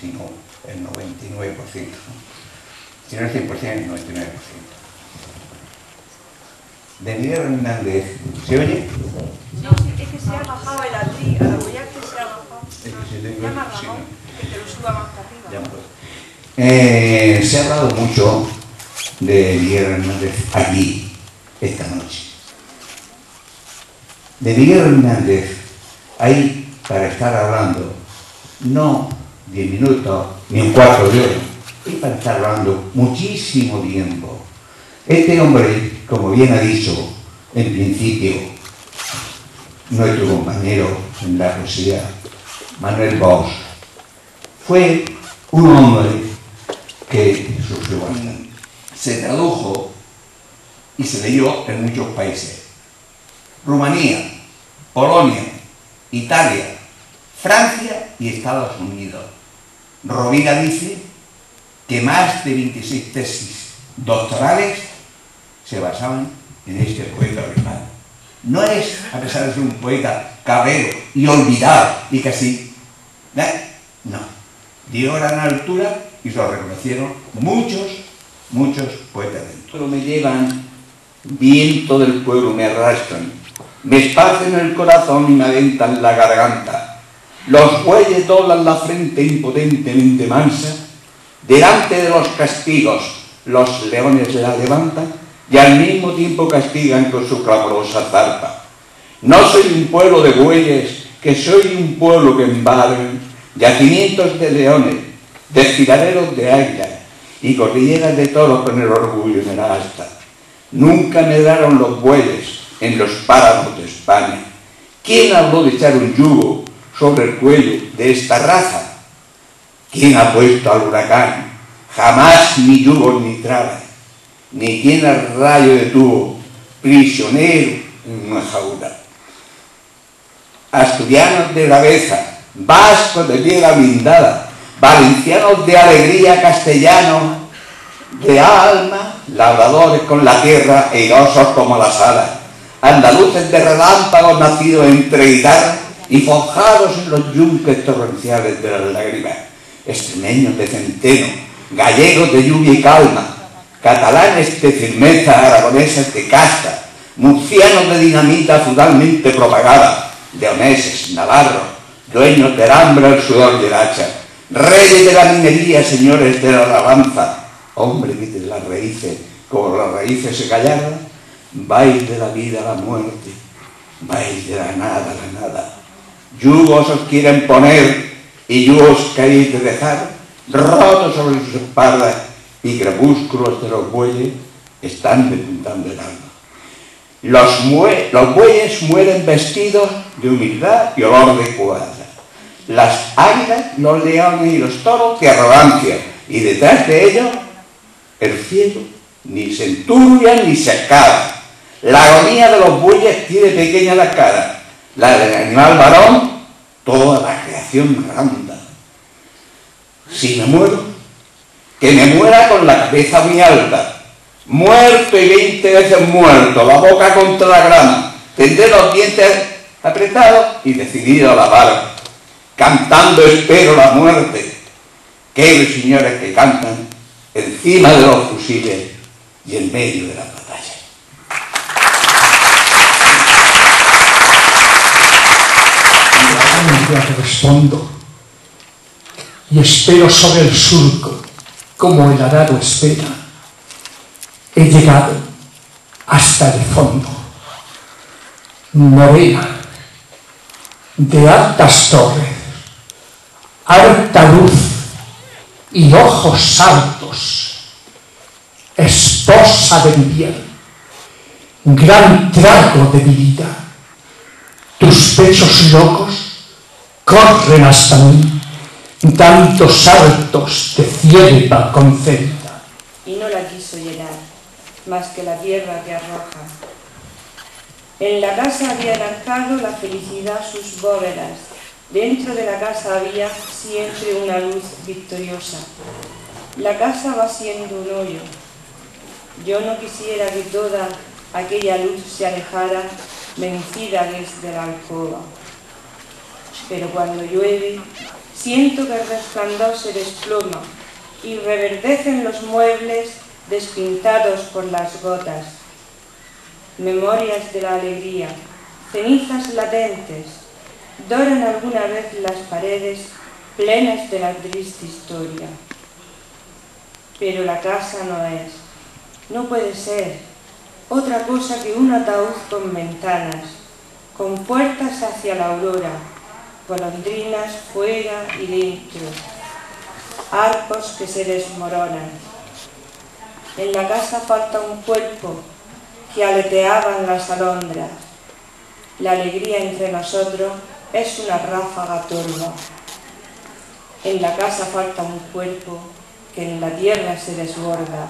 sino el 99%. Si no el 100%, el 99%. De Miguel Hernández, ¿se oye? No, es que se ha bajado el atril, a la huella que se ha bajado. Es que se Llama Ramón, que te lo suba más Ya arriba. acuerdo. Eh, se ha hablado mucho de Miguel Hernández aquí, esta noche. De Miguel Hernández hay para estar hablando no 10 minutos ni un cuarto de hora, hay para estar hablando muchísimo tiempo. Este hombre, como bien ha dicho en principio nuestro compañero en la poesía, Manuel Bosch, fue un hombre que sufrió. Se tradujo y se leyó en muchos países. Rumanía, Polonia, Italia, Francia y Estados Unidos. Rovira dice que más de 26 tesis doctorales se basaban en este poeta alemán. No es, a pesar de ser un poeta cabrero y olvidado y casi... ¿eh? No. Dio gran altura y lo reconocieron muchos, muchos poetas dentro. Me llevan, viento del pueblo me arrastran, me esparcen el corazón y me aventan la garganta. Los bueyes doblan la frente impotentemente mansa, delante de los castigos los leones la levantan y al mismo tiempo castigan con su clamorosa zarpa. No soy un pueblo de bueyes, que soy un pueblo que embargan yacimientos de leones, desfiladeros de águilas y cordilleras de toros con el orgullo en el asta. Nunca me daron los bueyes en los páramos de España. ¿Quién habló de echar un yugo sobre el cuello de esta raza? ¿Quién ha puesto al huracán? Jamás ni yugo ni trabas, ni quien al rayo detuvo, prisionero en una jaula. Asturianos de braveza, vascos de piedra blindada, valencianos de alegría, castellanos de alma, labradores con la tierra, airosos como las alas, andaluces de relámpagos nacidos entre guitarras y forjados en los yunques torrenciales de las lágrimas, extremeños de centeno, gallegos de lluvia y calma, catalanes de firmeza, aragoneses de casta, murcianos de dinamita feudalmente propagada, leoneses, navarros, dueños del hambre, el sudor y el hacha, reyes de la minería, señores de la alabanza, hombre que de las raíces, como las raíces se callaran, vais de la vida a la muerte, vais de la nada a la nada. Yugos os quieren poner y yugos queréis de dejar, rotos sobre sus espaldas y crepúsculos de los bueyes están depuntando el alma. Los bueyes mueren vestidos de humildad y olor de cuadra. Las águilas, los leones y los toros de arrogancia. Y detrás de ellos, el cielo ni se enturbia ni se acaba. La agonía de los bueyes tiene pequeña la cara. La del animal varón, toda la creación ronda. Si me muero, que me muera con la cabeza muy alta, muerto y veinte veces muerto, la boca contra la grama, tendré los dientes apretados y decidido a la cantando espero la muerte. Que los señores que cantan encima de los fusiles y en medio de las batallas. Respondo y espero sobre el surco como el arado espera. He llegado hasta el fondo. Morena, de altas torres, alta luz y ojos altos, esposa de mi bien, gran trago de mi vida. Tus pechos locos corren hasta mí, dando saltos de cierva concebida. y no la quiso llenar, más que la tierra que arroja. En la casa había lanzado la felicidad sus bóvedas, dentro de la casa había siempre una luz victoriosa. La casa va siendo un hoyo. Yo no quisiera que toda aquella luz se alejara vencida desde la alcoba. Pero cuando llueve, Siento que el resplandor se desploma y reverdecen los muebles despintados por las gotas. Memorias de la alegría, cenizas latentes, doran alguna vez las paredes plenas de la triste historia. Pero la casa no es, no puede ser, otra cosa que un ataúd con ventanas, con puertas hacia la aurora, golondrinas fuera y dentro, arcos que se desmoronan. En la casa falta un cuerpo que aleteaban las alondras. La alegría entre nosotros es una ráfaga turba. En la casa falta un cuerpo que en la tierra se desborda